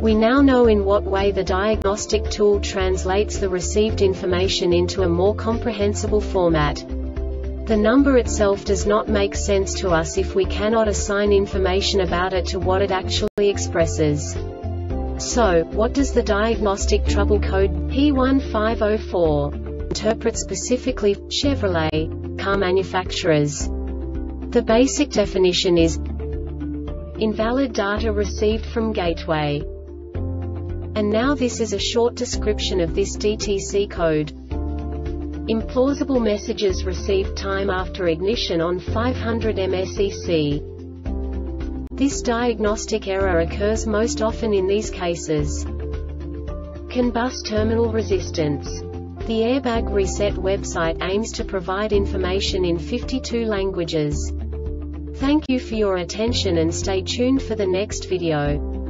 We now know in what way the diagnostic tool translates the received information into a more comprehensible format. The number itself does not make sense to us if we cannot assign information about it to what it actually expresses. So, what does the diagnostic trouble code P1504 interpret specifically Chevrolet car manufacturers? The basic definition is invalid data received from gateway. And now this is a short description of this DTC code. Implausible messages received time after ignition on 500 MSEC. This diagnostic error occurs most often in these cases. CAN terminal resistance. The Airbag Reset website aims to provide information in 52 languages. Thank you for your attention and stay tuned for the next video.